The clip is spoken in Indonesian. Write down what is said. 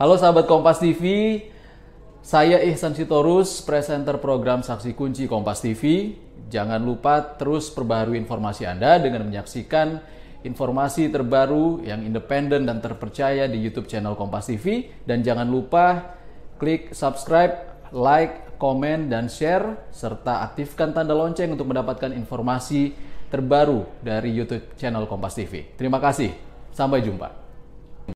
Halo sahabat Kompas TV, saya Ihsan Sitorus, presenter program Saksi Kunci Kompas TV. Jangan lupa terus perbaharui informasi Anda dengan menyaksikan informasi terbaru yang independen dan terpercaya di YouTube channel Kompas TV. Dan jangan lupa klik subscribe, like, komen, dan share, serta aktifkan tanda lonceng untuk mendapatkan informasi terbaru dari YouTube channel Kompas TV. Terima kasih, sampai jumpa.